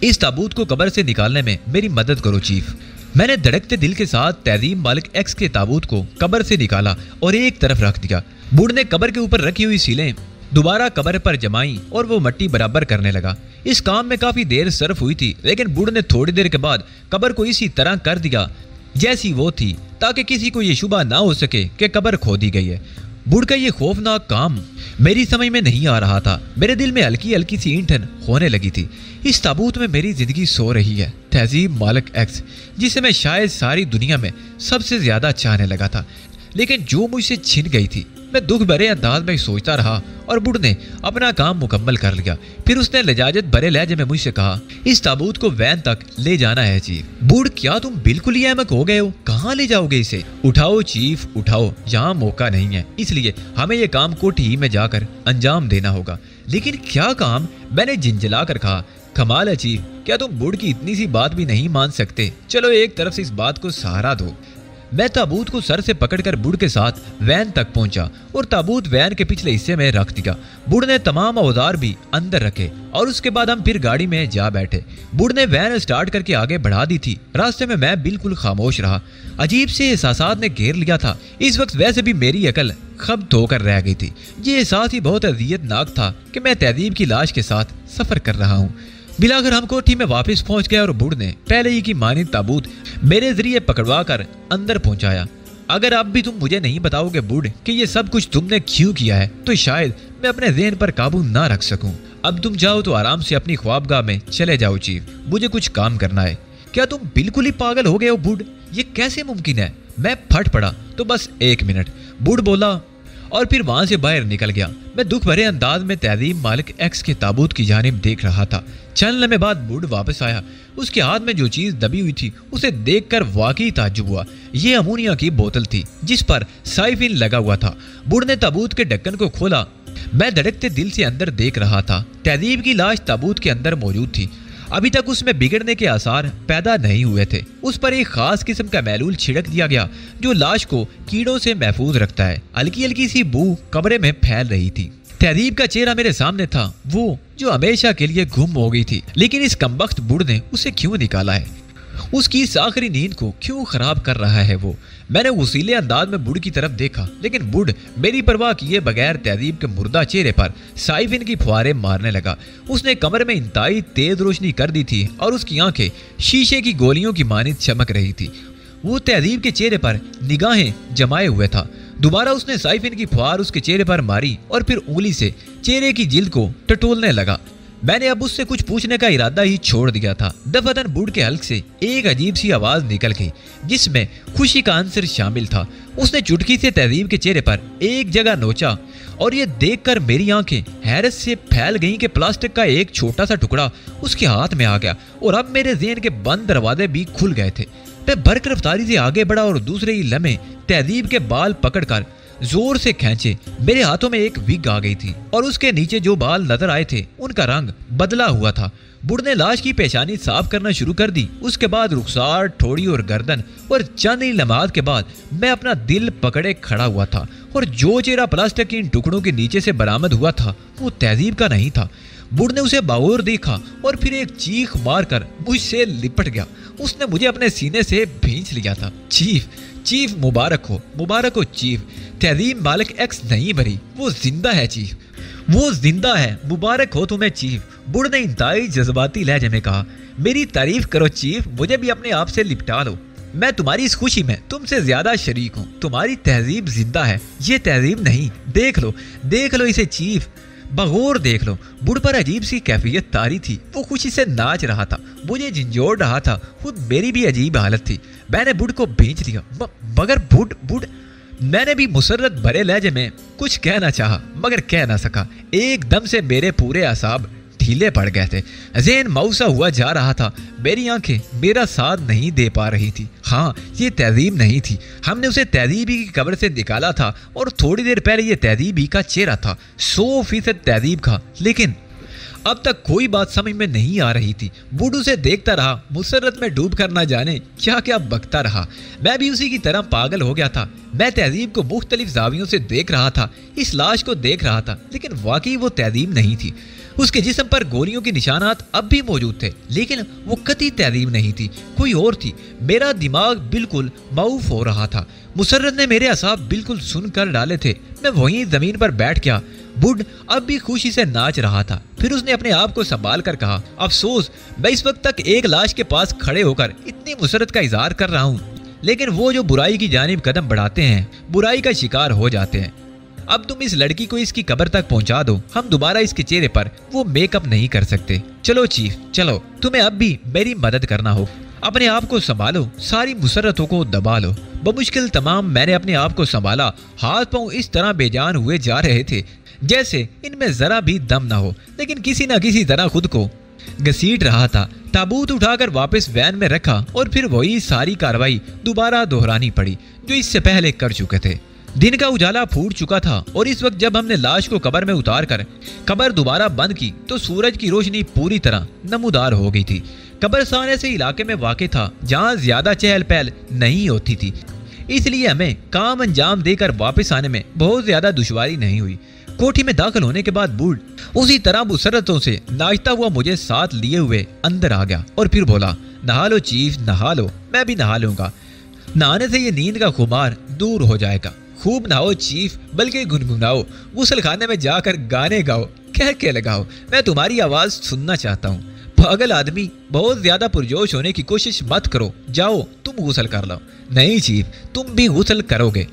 इस ताबूत को कबर से निकालने में मेरी मदद करो, चीफ। मैंने धड़कते दिल के साथ तहजीम मालिक एक्स के ताबूत को कबर से निकाला और एक तरफ़ रख दिया। बूढ़ ने कबर के ऊपर रखी हुई सीलें दोबारा कबर पर जमाई और वो मट्टी बराबर करने लगा। इस काम में काफ़ी देर सर्फ हुई थी, लेकिन बूढ़ ने थोड़ी देर के बाद कबर को इसी तरह कर दिया जैसी वो थी, ताकि किसी को ये शुबा ना हो सके कि कबर खो दी गई है। बुढ़ का ये खौफनाक काम मेरी समझ में नहीं आ रहा था। मेरे दिल में हल्की हल्की सी ईंठन होने लगी थी। इस ताबूत में मेरी ज़िंदगी सो रही है, तहजीब मालक एक्स जिसे मैं शायद सारी दुनिया में सबसे ज़्यादा चाहने लगा था। लेकिन जो मुझसे छिन गई थी मैं दुख भरे अंदाज में सोचता रहा और बुढ़ ने अपना काम मुकम्मल कर लिया। फिर उसने लजाजत भरे लहजे में मुझसे कहा, इस ताबूत को वैन तक ले जाना है चीफ। बूढ़, क्या तुम बिल्कुल ही अहमक हो गए हो? कहाँ ले जाओगे इसे? उठाओ चीफ, उठाओ। यहाँ मौका नहीं है। इसलिए हमें ये काम कोठी में जाकर अंजाम देना होगा। लेकिन क्या काम? मैंने जिंजला कर कहा, कमाल है चीफ, क्या तुम बुढ़ की इतनी सी बात भी नहीं मान सकते? चलो एक तरफ़ से इस बात को सहारा दो। मैं ताबूत को सर से पकड़कर बुढ़ के साथ वैन तक पहुँचा और ताबूत वैन के पिछले हिस्से में रख दिया। बुढ़ ने तमाम औज़ार भी अंदर रखे और उसके बाद हम फिर गाड़ी में जा बैठे। बुढ़ ने वैन स्टार्ट करके आगे बढ़ा दी थी। रास्ते में मैं बिल्कुल खामोश रहा। अजीब से एहसास ने घेर लिया था। इस वक्त वैसे भी मेरी अकल खब धोकर रह गई थी। ये एहसास ही बहुत अजियतनाक था कि मैं तहजीब की लाश के साथ सफ़र कर रहा हूँ। बिलाकर हम कोठी में वापस पहुँच गए और बुढ़ ने पहले ही की मानी ताबूत मेरे ज़रिए पकड़वा कर अंदर पहुँचाया। अगर अब भी तुम मुझे नहीं बताओगे बुढ़ कि ये सब कुछ तुमने क्यों किया है तो शायद मैं अपने जहन पर काबू ना रख सकूँ। अब तुम जाओ तो आराम से अपनी ख्वाबगाह में चले जाओ, चीफ। मुझे कुछ काम करना है। क्या तुम बिल्कुल ही पागल हो गए हो बुढ़? ये कैसे मुमकिन है? मैं फट पड़ा तो बस एक मिनट। बुढ़ बोला और फिर वहाँ से बाहर निकल गया। मैं दुख भरे अंदाज में तहजीब मालिक एक्स के ताबूत की जानब देख रहा था। चंद लम्हे बाद बूढ़ वापस आया। उसके हाथ में जो चीज़ दबी हुई थी, उसे देखकर वाकई ताजुब हुआ। ये अमोनिया की बोतल थी, जिस पर साइफिन लगा हुआ था। बूढ़ ने ताबूत के ढक्कन को खोला। मैं धड़कते दिल से अंदर देख रहा था। तहदीब की लाश ताबूत के अंदर मौजूद थी। अभी तक उसमें बिगड़ने के आसार पैदा नहीं हुए थे। उस पर एक खास किस्म का मैलूल छिड़क दिया गया, जो लाश को कीड़ों से महफूज रखता है। हल्की हल्की सी बू कमरे में फैल रही थी। तहदीब का चेहरा मेरे सामने था, वो जो हमेशा के लिए गुम हो गई थी। लेकिन इस कमबख्त बुढ़ ने उसे क्यों निकाला है? उसकी इस आखिरी नींद को क्यों खराब कर रहा है वो? मैंने उसीले अंदाज में बुढ़ की तरफ़ देखा, लेकिन बुढ़ मेरी परवाह किए बगैर तहदीब के मुर्दा चेहरे पर साइफिन की फुहारे मारने लगा। उसने कमर में इंतई तेज रोशनी कर दी थी और उसकी आँखें शीशे की गोलियों की मानित चमक रही थी। वो तहदीब के चेहरे पर निगाहें जमाए हुए था। दोबारा उसने साइफिन की फुहार उसके चेहरे पर मारी और फिर उंगली से चेहरे की जिल्द को टटोलने लगा। मैंने अब उससे कुछ पूछने का इरादा ही छोड़ दिया था। दफादन बूढ़ के हल्क से एक अजीब सी आवाज़ निकल गई, जिसमें खुशी का आंसर शामिल था। उसने चुटकी से तहजीब के चेहरे पर एक जगह नोचा और ये देखकर मेरी आँखें हैरत से फैल गईं कि प्लास्टिक का एक छोटा सा टुकड़ा उसके हाथ में आ गया और अब मेरे जेन के बंद दरवाजे भी खुल गए थे। मैं भरकर रफ्तारी से आगे बढ़ा और दूसरे ही लम्हे तहजीब के बाल पकड़कर ज़ोर से खींचे। मेरे हाथों में एक विग आ गई थी और उसके नीचे जो बाल नज़र आए थे, उनका रंग बदला हुआ था। बुढ़ ने लाश की पेशानी साफ़ करना शुरू कर दी। उसके बाद रुखसार, ठोड़ी और गर्दन और चंद ही लम्हात के बाद मैं अपना दिल पकड़े खड़ा हुआ था और जो चेहरा प्लास्टिक के इन टुकड़ों के नीचे से बरामद हुआ था, वो तहजीब का नहीं था। बुढ़ ने उसे बागोर देखा और फिर एक चीख मार कर मुझसे लिपट गया। उसने मुझे अपने सीने से भींच लिया था। चीफ चीफ मुबारक हो मुबारक हो, चीफ। तहजीम मालिक एक्स नहीं भरी वो ज़िंदा है, चीफ। वो ज़िंदा है। मुबारक हो तुम्हें, चीफ। बुढ़ ने इंतहाई जज्बाती लहजे में कहा। मेरी तारीफ़ करो, चीफ। मुझे भी अपने आप से लिपटा लो। मैं तुम्हारी इस खुशी में तुमसे ज़्यादा शरीक हूँ। तुम्हारी तहजीब ज़िंदा है। ये तहजीब नहीं। देख लो। देख लो इसे, चीफ। बगौर देख लो। बुढ़ पर अजीब सी कैफियत तारी थी। वो खुशी से नाच रहा था। मुझे झंझोड़ रहा था। खुद मेरी भी अजीब हालत थी। मैंने बुढ़ को भेज दिया। मगर बुढ़ बुढ़ मैंने भी मुसरत भरे लहजे में कुछ कहना चाहा, मगर कह ना सका। एकदम से मेरे पूरे असाब ढीले पड़ गए थे। जैन मऊसा हुआ जा रहा था। मेरी आँखें मेरा साथ नहीं दे पा रही थी। हाँ ये तहजीब नहीं थी। हमने उसे तहजीबी की कब्र से निकाला था, और थोड़ी देर पहले ये तहजीबी का चेहरा था। सौ फ़ीसद तहजीब का, लेकिन अब तक कोई बात समझ में नहीं आ रही थी। बूढ़ू से देखता रहा, मुसरत में डूब कर ना जाने क्या क्या बकता रहा। मैं भी उसी की तरह पागल हो गया था। मैं तहजीब को मुख्तलिफ़ जावियों से देख रहा था, इस लाश को देख रहा था, लेकिन वाकई वो तहजीब नहीं थी। उसके जिस्म पर गोलियों के निशानात अब भी मौजूद थे, लेकिन वो कति तहजीब नहीं थी, कोई और थी। मेरा दिमाग बिल्कुल माऊफ हो रहा था। मुसरत ने मेरे असाब बिल्कुल सुन कर डाले थे। मैं वहीं ज़मीन पर बैठ गया। बुड अब भी खुशी से नाच रहा था। फिर उसने अपने आप को संभाल कर कहा, अफसोस, मैं इस वक्त तक एक लाश के पास खड़े होकर इतनी मुसरत का इजहार कर रहा हूँ। लेकिन वो जो बुराई की जानिब कदम बढ़ाते हैं, बुराई का शिकार हो जाते हैं। अब तुम इस लड़की को इसकी कब्र तक पहुँचा दो। हम दोबारा इसके चेहरे पर वो मेकअप नहीं कर सकते। चलो चीफ, चलो, तुम्हें अब भी मेरी मदद करना हो। अपने आप को संभालो, सारी मुसरतों को दबा लो। बमुश्किल तमाम मैंने अपने आप को संभाला। हाथ पाँव इस तरह बेजान हुए जा रहे थे जैसे इनमें जरा भी दम ना हो, लेकिन किसी न किसी तरह खुद को। घसीट रहा था, ताबूत उठाकर वापस वैन में रखा और फिर वही सारी कार्रवाई दोबारा दोहरानी पड़ी, जो इससे पहले कर चुके थे। दिन का उजाला फूट चुका था और इस वक्त जब हमने लाश को कबर में उतार कर कबर दोबारा बंद की तो सूरज की रोशनी पूरी तरह नमूदार हो गई थी। कब्रस्तान ऐसे इलाके में वाक़ था जहाँ ज़्यादा चहल पहल नहीं होती थी। इसलिए हमें काम अंजाम देकर वापस आने में बहुत ज़्यादा दुश्वारी नहीं हुई। कोठी में दाखिल होने के बाद बूढ़ उसी तरह मुसरतों से नाचता हुआ मुझे साथ लिए हुए अंदर आ गया और फिर बोला नहा लो चीफ नहा लो मैं भी नहा लूँगा। नहाने से ये नींद का खुमार दूर हो जाएगा। खूब नहाओ चीफ, बल्कि गुनगुनाओ गुसल खाने में जाकर गाने गाओ, कह के लगाओ। मैं तुम्हारी आवाज़ सुनना चाहता हूँ। पागल आदमी, बहुत ज़्यादा पुरजोश होने की कोशिश मत करो। जाओ, तुम गुसल कर लो। नहीं चीफ, तुम भी गुसल करोगे।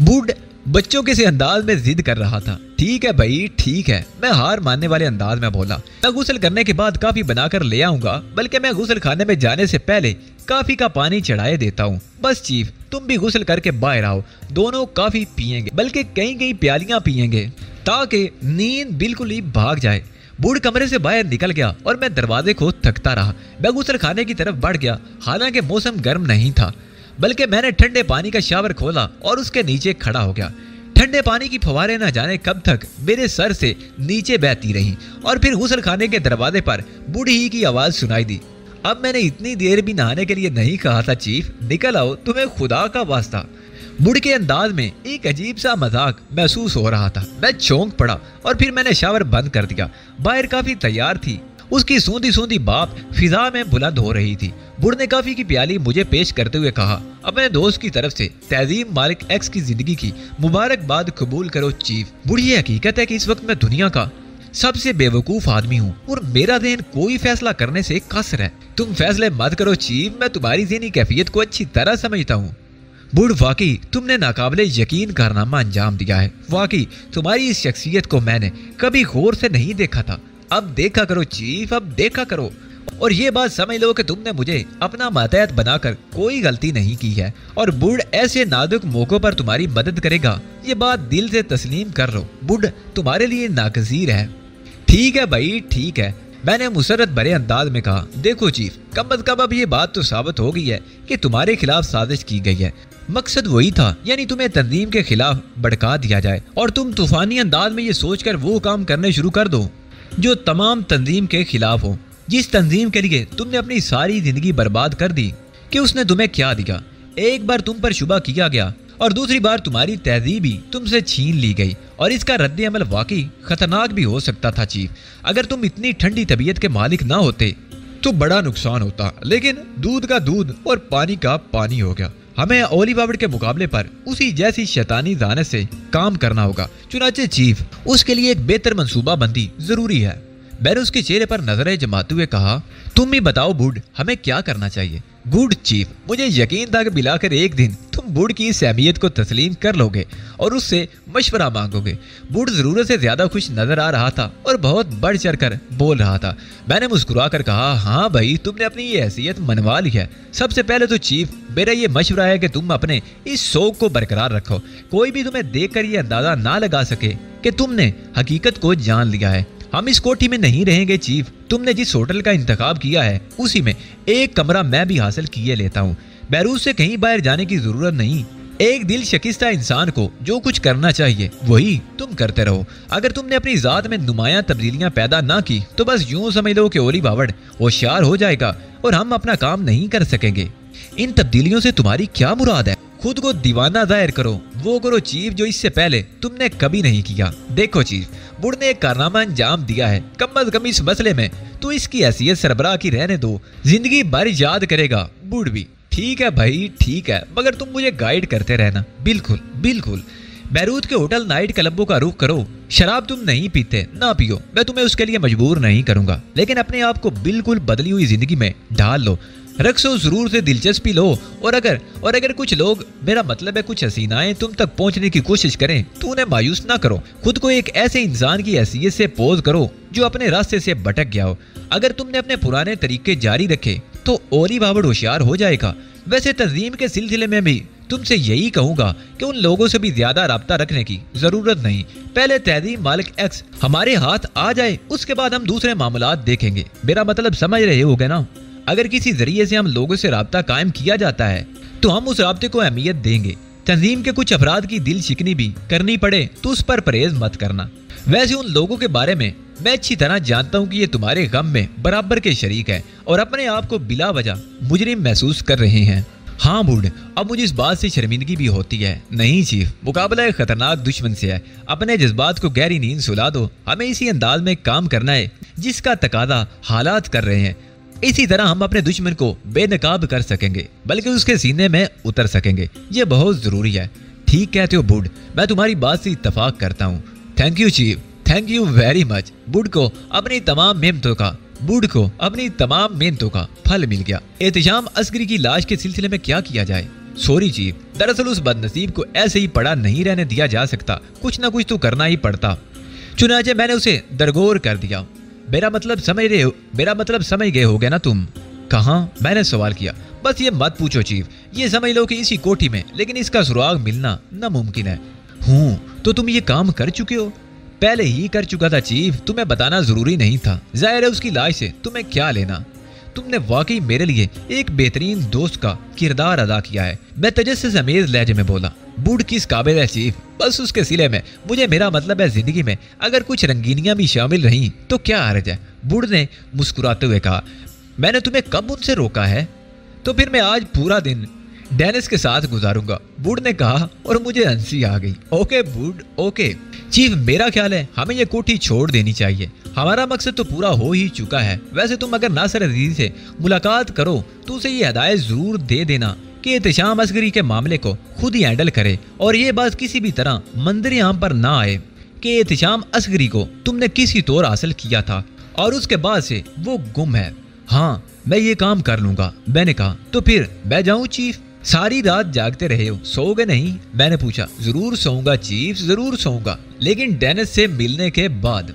बूढ़ बच्चों के से अंदाज में जिद कर रहा था। ठीक है भाई, ठीक है। मैं हार मानने वाले अंदाज में बोला। मैं गुसल करने के बाद काफ़ी बनाकर ले आऊँगा, बल्कि मैं गुसल खाने में जाने से पहले काफ़ी का पानी चढ़ाए देता हूँ। बस चीफ, तुम भी गुसल करके बाहर आओ। दोनों काफ़ी पियेंगे, बल्कि कई कई प्यालियाँ पियेंगे, ताकि नींद बिल्कुल ही भाग जाए। बूढ़ कमरे से बाहर निकल गया और मैं दरवाजे को थकता रहा। मैं गुसल खाने की तरफ़ बढ़ गया। हालाँकि मौसम गर्म नहीं था, बल्कि मैंने ठंडे पानी का शावर खोला और उसके नीचे खड़ा हो गया। ठंडे पानी की फवारे न जाने कब तक मेरे सर से नीचे बहती रही और फिर गुसल खाने के दरवाजे पर बूढ़ी ही की आवाज़ सुनाई दी। अब मैंने इतनी देर भी नहाने के लिए नहीं कहा था, चीफ। निकल आओ, तुम्हें खुदा का वास्ता। बुढ़ के अंदाज में एक अजीब सा मज़ाक महसूस हो रहा था। मैं चौंक पड़ा और फिर मैंने शावर बंद कर दिया। बाहर काफ़ी तैयार थी। उसकी सूंदी सूंदी बाप फिजा में बुलंद हो रही थी। बुढ़ ने काफ़ी की प्याली मुझे पेश करते हुए कहा, अपने दोस्त की तरफ़ से तहजीब मालिक एक्स की ज़िंदगी की मुबारकबाद कबूल करो चीफ। बुढ़ी हकीकत है कि इस वक्त मैं दुनिया का सबसे बेवकूफ़ आदमी हूँ और मेरा दिन कोई फैसला करने से कसर है। तुम फैसले मत करो चीफ, मैं तुम्हारी जहनी कैफियत को अच्छी तरह समझता हूँ। बुढ़ वाकई तुमने नाकाबले यकीन कारनामा अंजाम दिया है। वाकई तुम्हारी इस शख्सियत को मैंने कभी गौर से नहीं देखा था। अब देखा करो, चीफ, अब देखा करो। और ये बात समझ लो कि तुमने मुझे अपना मातहत बनाकर कोई गलती नहीं की है। और बुढ़ ऐसे नाजुक मौकों पर तुम्हारी मदद करेगा, ये बात दिल से तस्लीम कर लो। बुढ़, तुम्हारे लिए नागजीर है। ठीक है भाई, ठीक है। मैंने मुसरत भरे अंदाज में कहा, देखो चीफ कम अज कम अब ये बात तो साबित हो गई है कि तुम्हारे खिलाफ साजिश की गई है। मकसद वही था, यानी तुम्हें तंजीम के खिलाफ भड़का दिया जाए और तुम तूफानी अंदाज में ये सोचकर वो काम करने शुरू कर दो, जो तमाम तंजीम के खिलाफ हो। जिस तंजीम के लिए तुमने अपनी सारी ज़िंदगी बर्बाद कर दी, कि उसने तुम्हें क्या दिया? एक बार तुम पर शुबा किया गया और दूसरी बार तुम्हारी तहजीब ही तुमसे छीन ली गई और इसका रद्द अमल वाकई खतरनाक भी हो सकता था, चीफ। अगर तुम इतनी ठंडी तबीयत के मालिक ना होते तो बड़ा नुकसान होता। लेकिन दूध का दूध और पानी का पानी हो गया। हमें ओली बाबड़ के मुकाबले पर उसी जैसी शैतानी जाने से काम करना होगा। चुनाचे चीफ, उसके लिए एक बेहतर मनसूबा बंदी ज़रूरी है। मैंने उसके चेहरे पर नज़रें जमाते हुए कहा, तुम ही बताओ बुढ़ हमें क्या करना चाहिए? गुड चीफ, मुझे यकीन था कि मिलाकर एक दिन तुम बुढ़ की इस अहमियत को तस्लीम कर लोगे और उससे मशवरा मांगोगे। बुढ़ ज़रूरत से ज़्यादा खुश नज़र आ रहा था और बहुत बढ़ चढ़ कर बोल रहा था। मैंने मुस्कुरा कर कहा हाँ भाई, तुमने अपनी ये हैसियत मनवा ली है। सबसे पहले तो चीफ, मेरा ये मशवरा है कि तुम अपने इस शौक को बरकरार रखो। कोई भी तुम्हें देख कर ये अंदाज़ा ना लगा सके कि तुमने हकीकत को जान लिया है। हम इस कोठी में नहीं रहेंगे, चीफ। तुमने जिस होटल का इंतखाब किया है, उसी में एक कमरा मैं भी हासिल किए लेता हूँ। बैरूज से कहीं बाहर जाने की ज़रूरत नहीं। एक दिल शकिस्ता इंसान को जो कुछ करना चाहिए, वही तुम करते रहो। अगर तुमने अपनी जात में नुमाया तब्दीलियाँ पैदा ना की तो बस यूँ समझ लो कि ओली बावड़, होशियार हो जाएगा और हम अपना काम नहीं कर सकेंगे। इन तब्दीलियों से तुम्हारी क्या मुराद है? खुद को दीवाना ज़ाहिर करो। वो करो चीफ जो इससे पहले तुमने कभी नहीं किया। देखो चीफ बुढ़ ने एक कारनामा अंजाम दिया है। कम अज कम इस मसले में तो इसकी हैसियत सरबराह की रहने दो। ज़िंदगी भर याद करेगा, बुढ़ भी। ठीक है भाई, ठीक है, मगर तुम मुझे गाइड करते रहना। बिल्कुल बिल्कुल। बैरूत के होटल नाइट क्लबों का रुख करो। शराब तुम नहीं पीते, ना पियो। मैं तुम्हें उसके लिए मजबूर नहीं करूँगा। लेकिन अपने आप को बिल्कुल बदली हुई ज़िंदगी में ढाल लो। रक्सो ज़रूर से दिलचस्पी लो। और अगर और अगर कुछ लोग, मेरा मतलब है कुछ हसीनाएँ तुम तक पहुँचने की कोशिश करें। तो उन्हें मायूस ना करो। खुद को एक ऐसे इंसान की हैसियत से पोज करो, जो अपने रास्ते से भटक गया हो। अगर तुमने अपने पुराने तरीके जारी रखे तो और ही बावड़ होशियार हो जाएगा। वैसे तंजीम के सिलसिले में भी तुमसे यही कहूँगा कि उन लोगों से भी ज़्यादा रबता रखने की ज़रूरत नहीं। पहले तहजीब मालिक एक्स हमारे हाथ आ जाए, उसके बाद हम दूसरे मामला देखेंगे। मेरा मतलब समझ रहे हो ना? अगर किसी ज़रिए से हम लोगों से रबता कायम किया जाता है तो हम उस रबते को अहमियत देंगे। तंजीम के कुछ अफराद की दिल शिकनी भी करनी पड़े तो उस पर परहेज मत करना। वैसे उन लोगों के बारे में मैं अच्छी तरह जानता हूँ कि ये तुम्हारे गम में बराबर के शरीक है और अपने आप को बिला वजह मुजरिम महसूस कर रहे हैं। हाँ बूढ़, अब मुझे इस बात से शर्मिंदगी भी होती है। नहीं, चीफ, मुकाबला एक खतरनाक दुश्मन से है। अपने जज्बात को गहरी नींद सुला दो। हमें इसी अंदाज में काम करना है, जिसका तकादा हालात कर रहे हैं। इसी तरह हम अपने दुश्मन को बेनकाब कर सकेंगे, बल्कि उसके सीने में उतर सकेंगे। ये बहुत ज़रूरी है। ठीक कहते हो बूढ़ मैं तुम्हारी बात से इतफाक करता हूँ। Thank you chief thank you very much बुड को अपनी तमाम मेहनतों का, बुड को अपनी तमाम मेहनतों का फल मिल गया। एहतजाम असगरी की लाश के सिलसिले में क्या किया जाए? सॉरी चीफ दरअसल उस बदनसीब को ऐसे ही पड़ा नहीं रहने दिया जा सकता। कुछ ना कुछ तो करना ही पड़ता। चुनाचे मैंने उसे दरगोर कर दिया। मेरा मतलब समझ रहे हो मेरा मतलब समझ गए हो गया ना तुम? कहा? मैंने सवाल किया। बस ये मत पूछो चीफ। ये समझ लो कि इसी कोठी में। लेकिन इसका सुराग मिलना नामुमकिन है। हूँ तो तुम ये काम कर चुके हो? पहले ही कर चुका था चीफ। तुम्हें बताना ज़रूरी नहीं था। ज़ाहिर है उसकी लाश से तुम्हें क्या लेना? तुमने वाकई मेरे लिए एक बेहतरीन दोस्त का किरदार अदा किया है। मैं तजस्से अमेज लहजे में बोला। बूढ़ किस काबिल है, चीफ? बस उसके सिले में। मुझे मेरा मतलब है ज़िंदगी में। अगर कुछ रंगीनियाँ भी शामिल रहीं तो क्या हर्ज है? बूढ़ ने मुस्कुराते हुए कहा, मैंने तुम्हें कब उनसे रोका है? तो फिर मैं आज पूरा दिन डेनिस के साथ गुजारूँगा। बूढ़ ने कहा, और मुझे हँसी आ गई। ओके, बूढ़, ओके। चीफ, मेरा ख्याल है, हमें ये कोठी छोड़ देनी चाहिए। हमारा मकसद तो पूरा हो ही चुका है। वैसे तुम अगर नासर दीदी से मुलाकात करो तो उसे ये हदायत ज़रूर दे देना। कि एहतशाम असगरी के मामले को खुद ही हैंडल करे और ये बात किसी भी तरह मंदिर यहाँ पर ना आए कि एहतशाम असगरी को तुमने किसी तौर हासिल किया था और उसके बाद से वो गुम है। हाँ मैं ये काम कर लूँगा, मैंने कहा। तो फिर मैं जाऊँ चीफ? सारी रात जागते रहे हो, सोओगे नहीं? मैंने पूछा, ज़रूर सोऊँगा चीफ, ज़रूर सोऊँगा। लेकिन डेनिस से मिलने के बाद